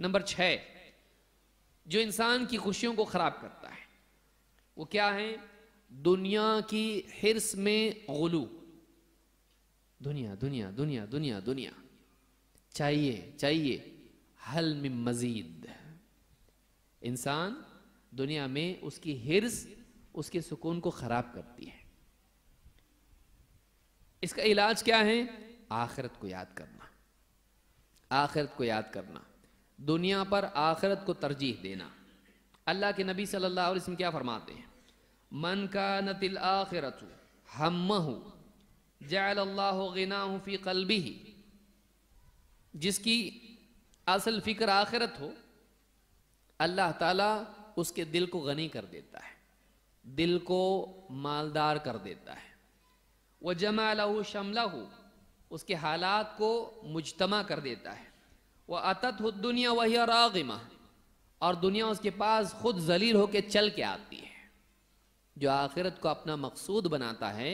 Number छह, जो इंसान की खुशियों को खराब करता है, वो क्या है? दुनिया की हिरस में गुलू। दुनिया दुनिया दुनिया दुनिया दुनिया। चाहिए चाहिए, हल में मजीद। इंसान दुनिया में उसकी हिरस, उसके सुकून को खराब करती है। इसका इलाज क्या है? आखिरत को याद करना। आखिरत को याद करना। दुनिया पर आखिरत को तरजीह देना। अल्लाह के नबी सल्लल्लाहु अलैहि वसल्लम क्या फरमाते हैं? मन का नतिल आखिरत हम जल्लाह फ़ी कल्बी ही जिसकी असल फ़िक्र आखिरत हो, अल्लाह ताला उसके दिल को गनी कर देता है, दिल को मालदार कर देता है। वह जमा लहू शमला हो उसके हालात को मुजतमा कर देता है। वह अतत हो दुनिया वही रागिमा, और दुनिया उसके पास खुद जलील होकर चल के आती है। जो आखिरत को अपना मकसूद बनाता है,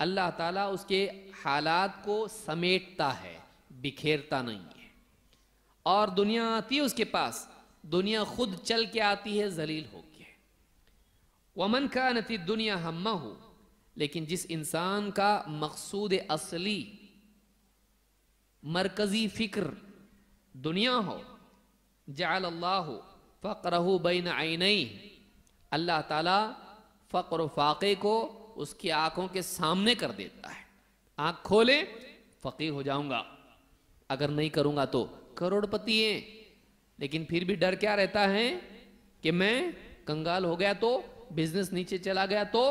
अल्लाह ताला उसके हालात को समेटता है, बिखेरता नहीं है। और दुनिया आती है उसके पास, दुनिया खुद चल के आती है, जलील होके। वमन का नती दुनिया हम्मा हो लेकिन जिस इंसान का मकसूद असली, मरकजी फ़िक्र दुनिया हो जाल अल्लाह फ़क्र बैन आइन अल्लाह ताला फ़क्र फ़ाक़े को उसकी आँखों के सामने कर देता है। आँख खोले, फ़कीर हो जाऊँगा। अगर नहीं करूँगा तो करोड़पति है। लेकिन फिर भी डर क्या रहता है कि मैं कंगाल हो गया तो बिज़नेस नीचे चला गया तो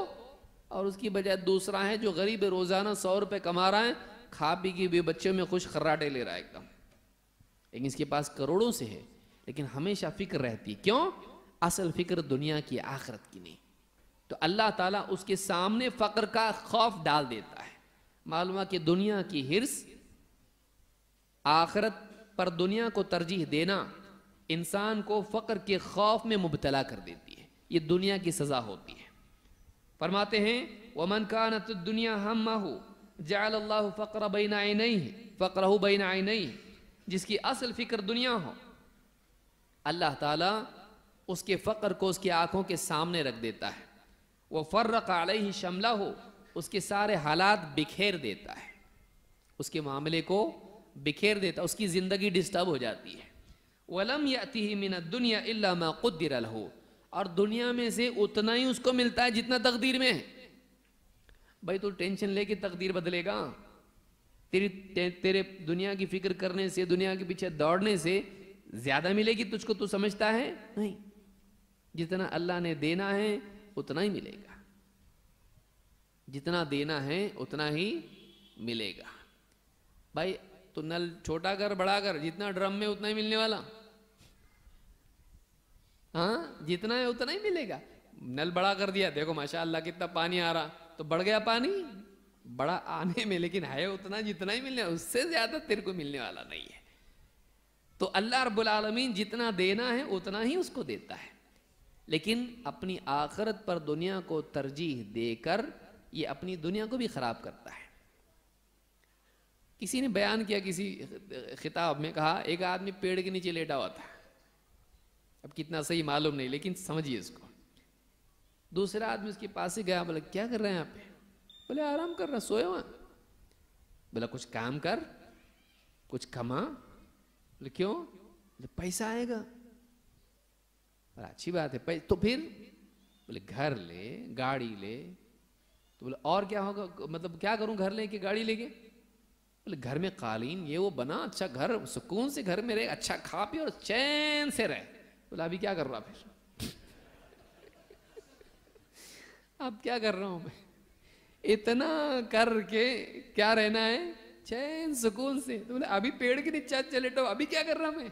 और उसकी बजाय दूसरा है जो गरीब रोज़ाना सौ रुपए कमा रहा है, खा पी के भी बच्चों में खुश खर्राटे ले रहा है एकदम। लेकिन इसके पास करोड़ों से है, लेकिन हमेशा फ़िक्र रहती है। क्यों? असल फ़िक्र दुनिया की, आखरत की नहीं। तो अल्लाह ताला उसके सामने फ़क्र का खौफ डाल देता है। मालूम कि दुनिया की हिरस, आखरत पर दुनिया को तरजीह देना इंसान को फ़क्र के खौफ में मुबतला कर देती है। ये दुनिया की सज़ा होती है। फरमाते हैं, वमन का न दुनिया हम माहू जाल फ़क्र बैन नहीं फ़क्र बैन नहीं जिसकी असल फ़िक्र दुनिया हो। अल्लाह ताला उसके फ़क्र को उसकी आँखों के सामने रख देता है। वह फ़र्रक ही शमला हो उसके सारे हालात बिखेर देता है। उसके मामले को बिखेर देता है उसकी ज़िंदगी डिस्टर्ब हो जाती है। वलम याती ही मिन दुनिया कुद्दिर हो और दुनिया में से उतना ही उसको मिलता है जितना तकदीर में है। भाई तू टेंशन लेके तकदीर बदलेगा। तेरी ते, तेरे दुनिया की फ़िक्र करने से दुनिया के पीछे दौड़ने से ज़्यादा मिलेगी तुझको तू समझता है? नहीं। जितना अल्लाह ने देना है उतना ही मिलेगा। जितना देना है उतना ही मिलेगा। भाई तो नल छोटा कर बड़ा कर जितना ड्रम में उतना ही मिलने वाला। हाँ जितना है उतना ही मिलेगा। नल बड़ा कर दिया देखो माशाल्लाह कितना पानी आ रहा। तो बढ़ गया पानी? बड़ा आने में, लेकिन है उतना जितना ही मिलने, उससे ज़्यादा तेरे को मिलने वाला नहीं है। तो अल्लाह रब्बुल आलमीन जितना देना है, उतना ही उसको देता है। लेकिन अपनी आखरत पर दुनिया को तरजीह देकर, ये अपनी दुनिया को भी ख़राब करता है। किसी ने बयान किया, किसी खिताब में कहा, एक आदमी पेड़ के नीचे लेटा हुआ था। अब कितना सही मालूम नहीं, लेकिन समझिए इसको। दूसरा आदमी उसके पास ही गया, बोला, क्या कर रहे हैं आप? बोले, आराम कर रहा सोए हुआ? बोला, कुछ काम कर, कुछ कमा। बोले, क्यों? बोले, पैसा आएगा। और अच्छी बात है तो फिर बोले, घर ले, गाड़ी ले। तो बोले, और क्या होगा मतलब क्या करूँ घर लेके, गाड़ी लेके? बोले, घर में कालीन, ये वो बना अच्छा घर, सुकून से घर में रहे अच्छा खा पी और चैन से रहे। बोले, अभी क्या कर रहा फिर? अब क्या कर रहा हूँ मैं? इतना करके क्या रहना है? चैन सुकून से। तो बोले अभी पेड़ के नीचे चले तो अभी क्या कर रहा मैं?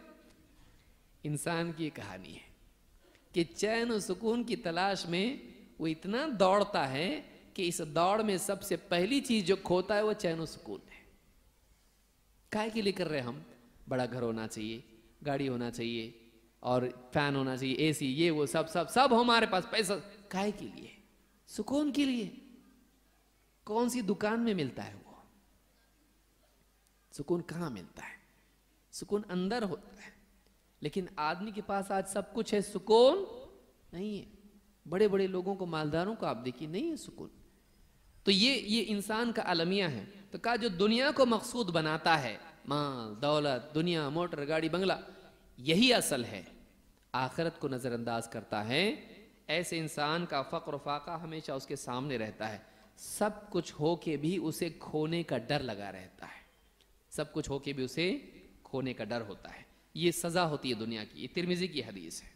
इंसान की कहानी है कि चैन और सुकून की तलाश में वो इतना दौड़ता है कि इस दौड़ में सबसे पहली चीज़ जो खोता है वो चैन और सुकून है। काय के लिए कर रहे हम? बड़ा घर होना चाहिए, गाड़ी होना चाहिए, और फ़ैन होना चाहिए, एसी, ये, वो, सब सब सब हमारे पास पैसा। काय के लिए? सुकून के लिए। कौन सी दुकान में मिलता है वो? सुकून कहाँ मिलता है? सुकून अंदर होता है। लेकिन आदमी के पास आज सब कुछ है, सुकून नहीं है। बड़े बड़े लोगों को, मालदारों को आप देखिए, नहीं है सुकून। तो ये ये इंसान का अलमिया है। तो कहा, जो दुनिया को मकसूद बनाता है, माल, दौलत, दुनिया, मोटर, गाड़ी, बंगला, यही असल है। आखिरत को नज़रअंदाज करता है। ऐसे इंसान का फ़क्र फाका हमेशा उसके सामने रहता है। सब कुछ हो के भी उसे खोने का डर लगा रहता है। सब कुछ हो के भी उसे खोने का डर होता है। ये सज़ा होती है दुनिया की। ये तिरमिज़ी की हदीस है।